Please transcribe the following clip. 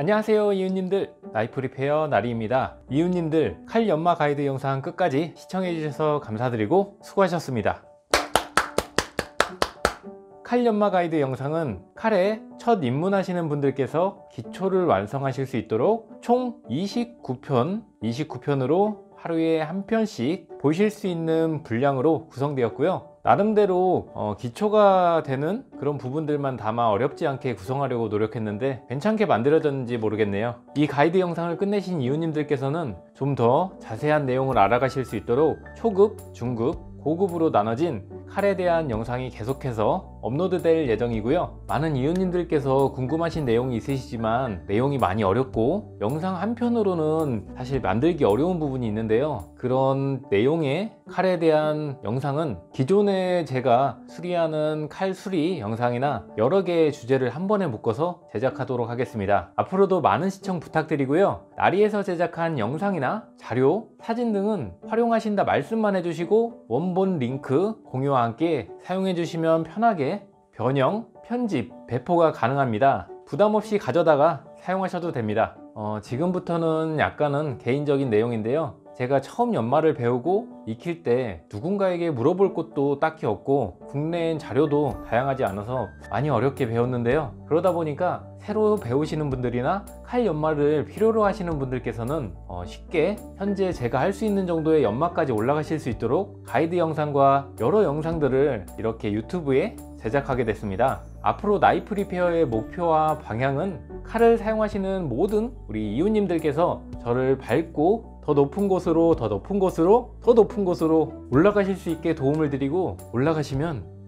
안녕하세요 이웃님들. 나이프 리페어 나리입니다. 이웃님들 칼 연마 가이드 영상 끝까지 시청해 주셔서 감사드리고 수고하셨습니다. 칼 연마 가이드 영상은 칼에 첫 입문하시는 분들께서 기초를 완성하실 수 있도록 총 29편 29편으로 하루에 한 편씩 보실 수 있는 분량으로 구성되었고요 나름대로 어, 기초가 되는 그런 부분들만 담아 어렵지 않게 구성하려고 노력했는데 괜찮게 만들어졌는지 모르겠네요. 이 가이드 영상을 끝내신 이웃님들께서는 좀 더 자세한 내용을 알아가실 수 있도록 초급, 중급, 고급으로 나눠진 칼에 대한 영상이 계속해서 업로드 될 예정이고요. 많은 이웃님들께서 궁금하신 내용이 있으시지만 내용이 많이 어렵고 영상 한편으로는 사실 만들기 어려운 부분이 있는데요. 그런 내용의 칼에 대한 영상은 기존에 제가 수리하는 칼 수리 영상이나 여러 개의 주제를 한 번에 묶어서 제작하도록 하겠습니다. 앞으로도 많은 시청 부탁드리고요. 나리에서 제작한 영상이나 자료, 사진 등은 활용하신다 말씀만 해주시고 원본 링크 공유 와 함께 사용해 주시면 편하게 변형, 편집, 배포가 가능합니다. 부담 없이 가져다가 사용하셔도 됩니다. 어, 지금부터는 약간은 개인적인 내용인데요 제가 처음 연마를 배우고 익힐 때 누군가에게 물어볼 것도 딱히 없고 국내엔 자료도 다양하지 않아서 많이 어렵게 배웠는데요. 그러다 보니까 새로 배우시는 분들이나 칼 연마를 필요로 하시는 분들께서는 어, 쉽게 현재 제가 할 수 있는 정도의 연마까지 올라가실 수 있도록 가이드 영상과 여러 영상들을 이렇게 유튜브에 제작하게 됐습니다. 앞으로 나이프 리페어의 목표와 방향은 칼을 사용하시는 모든 우리 이웃님들께서 저를 밟고 더 높은 곳으로 더 높은 곳으로 더 높은 곳으로 올라가실 수 있게 도움을 드리고 올라가시면